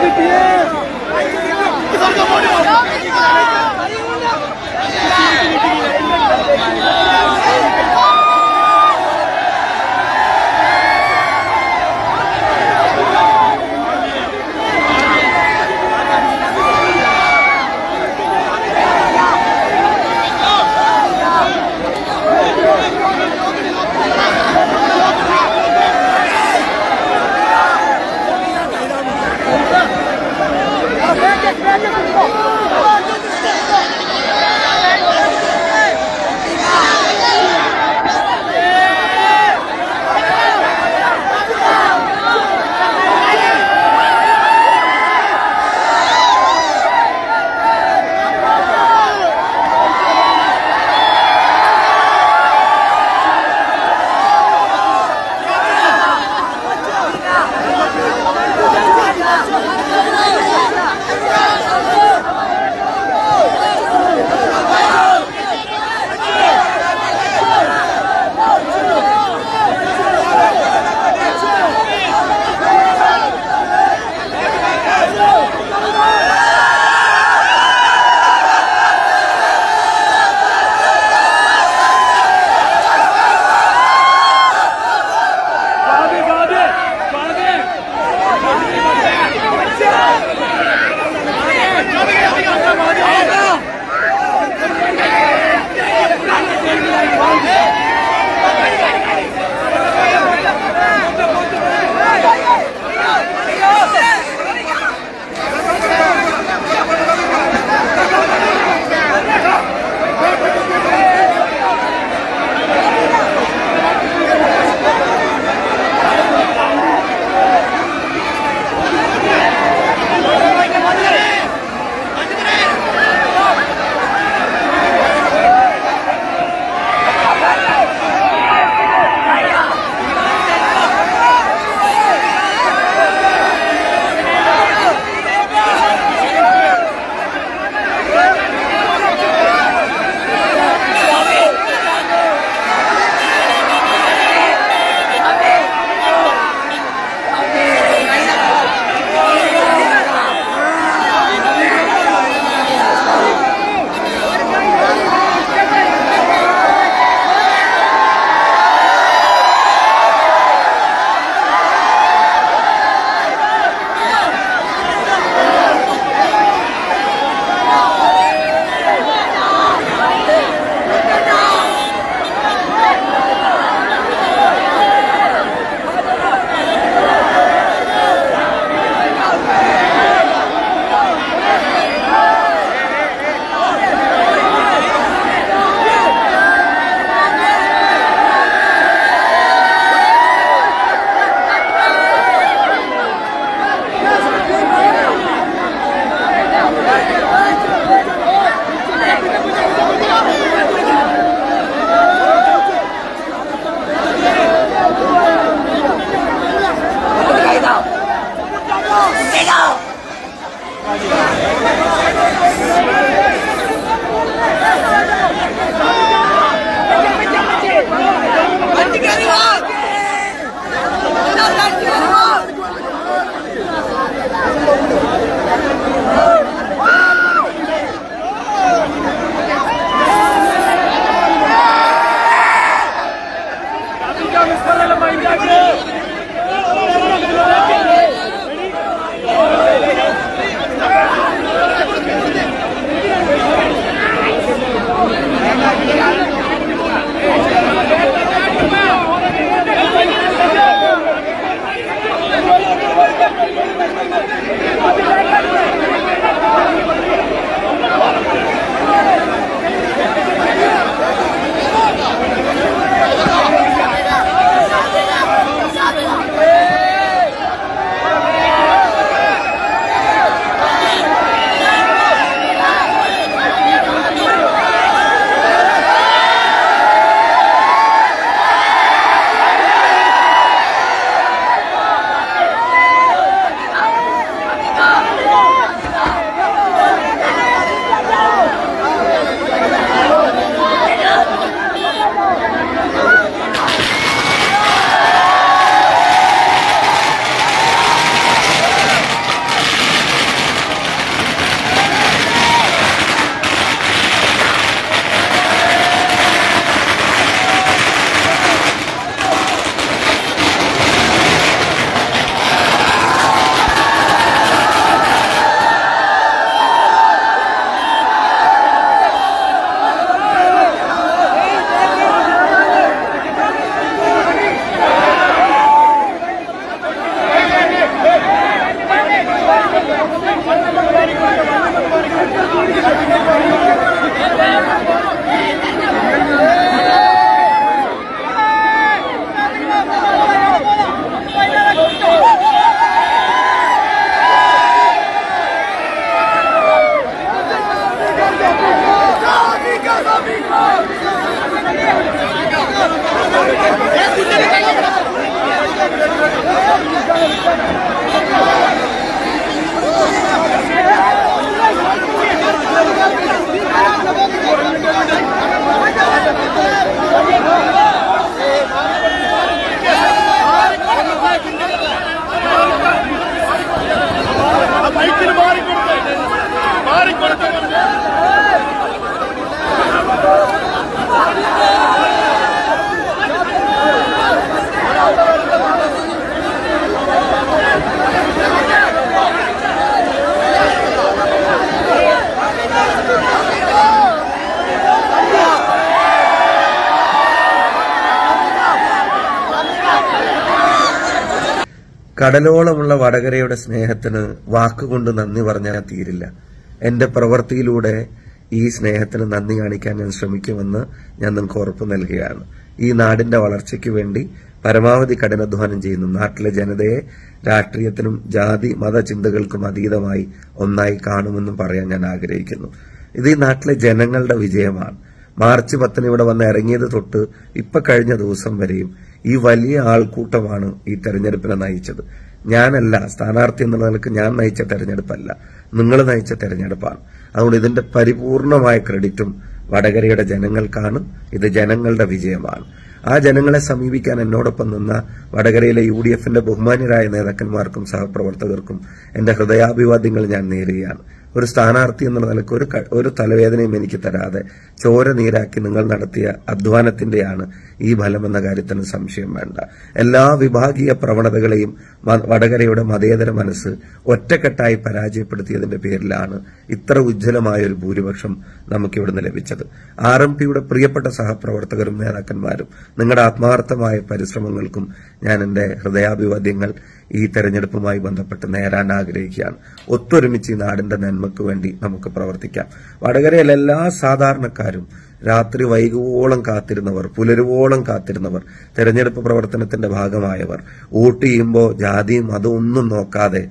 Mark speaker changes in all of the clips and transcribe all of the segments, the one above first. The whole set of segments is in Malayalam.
Speaker 1: gitti.
Speaker 2: കടലോളമുള്ള വടകരയുടെ സ്നേഹത്തിന് വാക്കുകൊണ്ട് നന്ദി പറഞ്ഞാൽ തീരില്ല. എന്റെ പ്രവൃത്തിയിലൂടെ ഈ സ്നേഹത്തിന് നന്ദി കാണിക്കാൻ ഞാൻ ശ്രമിക്കുമെന്ന് ഞാൻ നിങ്ങൾക്ക് ഉറപ്പ് നൽകുകയാണ്. ഈ നാടിന്റെ വളർച്ചയ്ക്ക് വേണ്ടി പരമാവധി കഠിനാധ്വാനം ചെയ്യുന്നു നാട്ടിലെ ജനതയെ രാഷ്ട്രീയത്തിനും ജാതി മത ചിന്തകൾക്കും അതീതമായി ഒന്നായി കാണുമെന്നും പറയാൻ ഞാൻ ആഗ്രഹിക്കുന്നു. ഇത് ഈ നാട്ടിലെ ജനങ്ങളുടെ വിജയമാണ്. മാർച്ച് പത്തിന് ഇവിടെ വന്ന് ഇറങ്ങിയത് തൊട്ട് ഇപ്പൊ കഴിഞ്ഞ ദിവസം വരെയും ഈ വലിയ ആൾക്കൂട്ടമാണ് ഈ തെരഞ്ഞെടുപ്പിനെ നയിച്ചത്. ഞാനല്ല സ്ഥാനാർത്ഥി എന്നുള്ള നിലയ്ക്ക് ഞാൻ നയിച്ച തെരഞ്ഞെടുപ്പല്ല. നിങ്ങൾ നയിച്ച തെരഞ്ഞെടുപ്പാണ്. അതുകൊണ്ട് ഇതിന്റെ പരിപൂർണമായ ക്രെഡിറ്റും വടകരയുടെ ജനങ്ങൾക്കാണ്. ഇത് ജനങ്ങളുടെ വിജയമാണ്. ആ ജനങ്ങളെ സമീപിക്കാൻ എന്നോടൊപ്പം നിന്ന വടകരയിലെ യു ഡി എഫിന്റെ ബഹുമാന്യരായ നേതാക്കന്മാർക്കും സഹപ്രവർത്തകർക്കും എന്റെ ഹൃദയാഭിവാദ്യങ്ങൾ ഞാൻ നേരുകയാണ്. ഒരു സ്ഥാനാർത്ഥി എന്നുള്ള നിലയ്ക്ക് ഒരു ഒരു തലവേദനയും എനിക്ക് തരാതെ ചോര നീരാക്കി നിങ്ങൾ നടത്തിയ അധ്വാനത്തിന്റെയാണ് ഈ ഫലമെന്ന കാര്യത്തിന് സംശയം വേണ്ട. എല്ലാ വിഭാഗീയ പ്രവണതകളെയും വടകരയുടെ മതേതര മനസ്സ് ഒറ്റക്കെട്ടായി പരാജയപ്പെടുത്തിയതിന്റെ പേരിലാണ് ഇത്ര ഉജ്ജ്വലമായ ഒരു ഭൂരിപക്ഷം നമുക്കിവിടുന്ന് ലഭിച്ചത്. ആർ എം പിയുടെ പ്രിയപ്പെട്ട സഹപ്രവർത്തകരും നേതാക്കന്മാരും നിങ്ങളുടെ ആത്മാർത്ഥമായ പരിശ്രമങ്ങൾക്കും ഞാൻ എന്റെ ഹൃദയാഭിവാദ്യങ്ങൾ ഈ തെരഞ്ഞെടുപ്പുമായി ബന്ധപ്പെട്ട് നേരാൻ ആഗ്രഹിക്കുകയാണ്. ഒത്തൊരുമിച്ച് ഈ നാടിന്റെ നന്മയ്ക്ക് വേണ്ടി നമുക്ക് പ്രവർത്തിക്കാം. വടകരയിലെ എല്ലാ സാധാരണക്കാരും രാത്രി വൈകുവോളം കാത്തിരുന്നവർ പുലരുവോളം കാത്തിരുന്നവർ തെരഞ്ഞെടുപ്പ് പ്രവർത്തനത്തിന്റെ ഭാഗമായവർ വോട്ട് ചെയ്യുമ്പോൾ ജാതിയും അതൊന്നും നോക്കാതെ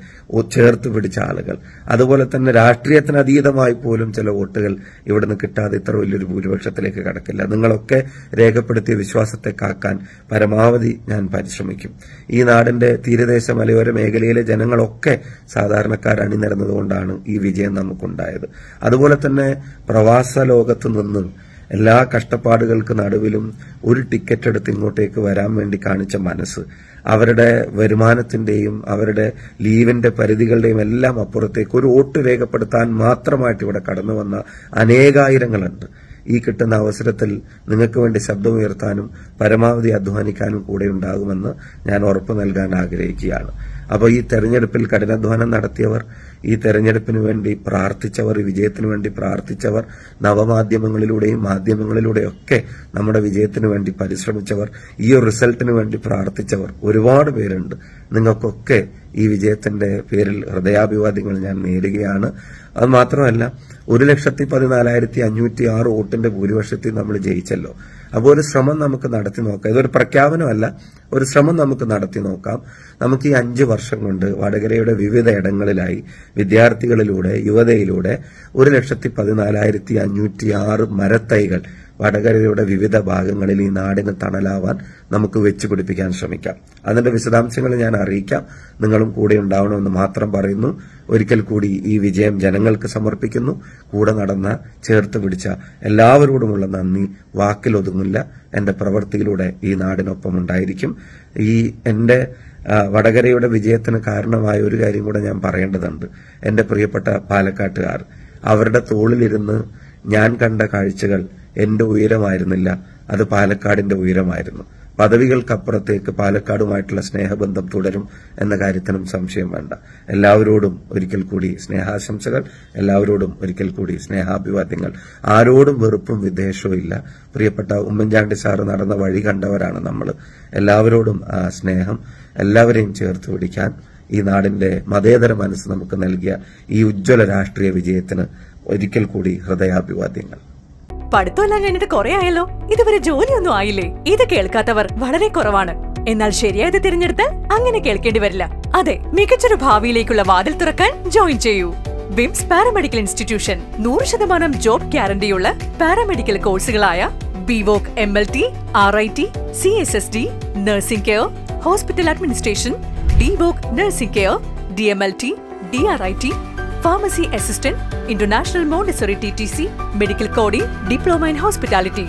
Speaker 2: ചേർത്ത് പിടിച്ച ആളുകൾ. അതുപോലെ തന്നെ രാഷ്ട്രീയത്തിന് അതീതമായി പോലും ചില വോട്ടുകൾ ഇവിടുന്ന് കിട്ടാതെ ഇത്ര വലിയൊരു ഭൂരിപക്ഷത്തിലേക്ക് കടക്കില്ല. നിങ്ങളൊക്കെ രേഖപ്പെടുത്തിയ വിശ്വാസത്തെ കാക്കാൻ പരമാവധി ഞാൻ പരിശ്രമിക്കും. ഈ നാടിന്റെ തീരദേശ മലയോര മേഖലയിലെ ജനങ്ങളൊക്കെ സാധാരണക്കാർ അണിനിരന്നതുകൊണ്ടാണ് ഈ വിജയം നമുക്കുണ്ടായത്. അതുപോലെ തന്നെ പ്രവാസ ലോകത്ത് നിന്ന് എല്ലാ കഷ്ടപ്പാടുകൾക്ക് നടുവിലും ഒരു ടിക്കറ്റ് എടുത്ത് ഇങ്ങോട്ടേക്ക് വരാൻ വേണ്ടി കാണിച്ച മനസ്സ്. അവരുടെ വരുമാനത്തിന്റെയും അവരുടെ ലീവിന്റെ പരിധികളുടെയും എല്ലാം അപ്പുറത്തേക്ക് ഒരു വോട്ട് രേഖപ്പെടുത്താൻ മാത്രമായിട്ട് ഇവിടെ കടന്നു വന്ന അനേകായിരങ്ങളുണ്ട്. ഈ കിട്ടുന്ന അവസരത്തിൽ നിങ്ങൾക്ക് വേണ്ടി ശബ്ദമുയർത്താനും പരമാവധി അധ്വാനിക്കാനും കൂടെ ഉണ്ടാകുമെന്ന് ഞാൻ ഉറപ്പു നൽകാൻ ആഗ്രഹിക്കുകയാണ്. അപ്പോൾ ഈ തെരഞ്ഞെടുപ്പിൽ കഠിനാധ്വാനം നടത്തിയവർ ഈ തെരഞ്ഞെടുപ്പിന് വേണ്ടി പ്രാർത്ഥിച്ചവർ വിജയത്തിന് വേണ്ടി പ്രാർത്ഥിച്ചവർ നവമാധ്യമങ്ങളിലൂടെയും മാധ്യമങ്ങളിലൂടെയൊക്കെ നമ്മുടെ വിജയത്തിന് വേണ്ടി പരിശ്രമിച്ചവർ ഈ ഒരു റിസൾട്ടിന് വേണ്ടി പ്രാർത്ഥിച്ചവർ ഒരുപാട് പേരുണ്ട്. നിങ്ങൾക്കൊക്കെ ഈ വിജയത്തിന്റെ പേരിൽ ഹൃദയാഭിവാദ്യങ്ങൾ ഞാൻ നേരുകയാണ്. അത് മാത്രമല്ല ഒരു ലക്ഷത്തി പതിനാലായിരത്തി അഞ്ഞൂറ്റി ആറ് വോട്ടിന്റെ ഭൂരിപക്ഷത്തിൽ നമ്മൾ ജയിച്ചല്ലോ. അപ്പോൾ ഒരു ശ്രമം നമുക്ക് നടത്തി നോക്കാം. ഇതൊരു പ്രഖ്യാപനമല്ല. ഒരു ശ്രമം നമുക്ക് നടത്തി നോക്കാം. നമുക്ക് ഈ അഞ്ച് വർഷം കൊണ്ട് വടകരയുടെ വിവിധ ഇടങ്ങളിലായി വിദ്യാർത്ഥികളിലൂടെ യുവതയിലൂടെ ഒരു ലക്ഷത്തി പതിനാലായിരത്തി അഞ്ഞൂറ്റി ആറ് മരത്തൈകൾ വടകരയുടെ വിവിധ ഭാഗങ്ങളിൽ ഈ നാടിന് തണലാവാൻ നമുക്ക് വെച്ച് പിടിപ്പിക്കാൻ ശ്രമിക്കാം. അതിന്റെ വിശദാംശങ്ങൾ ഞാൻ അറിയിക്കാം. നിങ്ങളും കൂടെ ഉണ്ടാവണമെന്ന് മാത്രം പറയുന്നു. ഒരിക്കൽ കൂടി ഈ വിജയം ജനങ്ങൾക്ക് സമർപ്പിക്കുന്നു. കൂടെ നടന്ന ചേർത്ത് പിടിച്ച എല്ലാവരോടുമുള്ള നന്ദി. വാക്കിലൊതുങ്ങില്ല. എന്റെ പ്രവൃത്തിയിലൂടെ ഈ നാടിനൊപ്പം ഉണ്ടായിരിക്കും. ഈ എന്റെ വടകരയുടെ വിജയത്തിന് കാരണമായ ഒരു കാര്യം കൂടെ ഞാൻ പറയേണ്ടതുണ്ട്. എന്റെ പ്രിയപ്പെട്ട പാലക്കാട്ടുകാർ അവരുടെ തോളിലിരുന്ന് ഞാൻ കണ്ട കാഴ്ചകൾ എന്റെ ഉയരമായിരുന്നില്ല. അത് പാലക്കാടിന്റെ ഉയരമായിരുന്നു. പദവികൾക്കപ്പുറത്തേക്ക് പാലക്കാടുമായിട്ടുള്ള സ്നേഹബന്ധം തുടരും എന്ന കാര്യത്തിനും സംശയം വേണ്ട. എല്ലാവരോടും ഒരിക്കൽ കൂടി സ്നേഹാശംസകൾ എല്ലാവരോടും ഒരിക്കൽ കൂടി സ്നേഹാഭിവാദ്യങ്ങൾ. ആരോടും വെറുപ്പും വിദ്വേഷവും ഇല്ല. പ്രിയപ്പെട്ട ഉമ്മൻചാണ്ടി സാറ് നടന്ന വഴി കണ്ടവരാണ് നമ്മൾ എല്ലാവരോടും സ്നേഹം എല്ലാവരെയും ചേർത്ത് പിടിക്കാൻ ഈ നാടിന്റെ മതേതര മനസ്സ് നമുക്ക് നൽകിയ ഈ ഉജ്ജ്വല രാഷ്ട്രീയ വിജയത്തിന് ഒരിക്കൽ കൂടി ഹൃദയാഭിവാദ്യങ്ങൾ.
Speaker 3: പഠിത്തമെല്ലാം കഴിഞ്ഞിട്ട് കുറെ ആയല്ലോ. ഇതുവരെ ജോലിയൊന്നും ആയില്ലേ? ഇത് കേൾക്കാത്തവർ വളരെ കുറവാണ്. എന്നാൽ ശരിയായത് തിരഞ്ഞെടുത്താൽ അങ്ങനെ കേൾക്കേണ്ടി വരില്ല. അതെ മികച്ചൊരു ഭാവിയിലേക്കുള്ള വാതിൽ തുറക്കാൻ ജോയിൻ ചെയ്യൂ. വിംസ് പാരാമെഡിക്കൽ ഇൻസ്റ്റിറ്റ്യൂഷൻ നൂറ് ശതമാനം ജോബ് ഗ്യാരണ്ടിയുള്ള paramedical കോഴ്സുകളായ B Voc M L T R I T C S S D nursing care hospital administration D Voc nursing care D M L T D R I T pharmacy assistant international Montessori T T C medical coding diploma in hospitality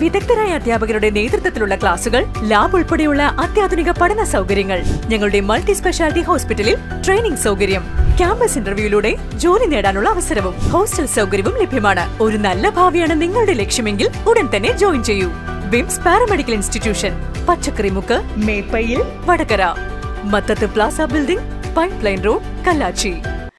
Speaker 3: വിദഗ്ധരായ അധ്യാപകരുടെ നേതൃത്വത്തിലുള്ള ക്ലാസുകൾ ലാബ് ഉൾപ്പെടെയുള്ള അത്യാധുനിക പഠന സൗകര്യങ്ങൾ ഞങ്ങളുടെ മൾട്ടി സ്പെഷ്യാലിറ്റി ഹോസ്പിറ്റലിൽ ട്രെയിനിംഗ് സൗകര്യം ക്യാമ്പസ് ഇന്റർവ്യൂയിലൂടെ ജോലി നേടാനുള്ള അവസരവും ഹോസ്റ്റൽ സൗകര്യവും ലഭ്യമാണ്. ഒരു നല്ല ഭാവിയാണ് നിങ്ങളുടെ ലക്ഷ്യമെങ്കിൽ ഉടൻ തന്നെ ജോയിൻ ചെയ്യൂ. VIMS paramedical institution Pachakkarimukku Meppayil Vadakara. Mathath plaza building pipeline road Kallachi.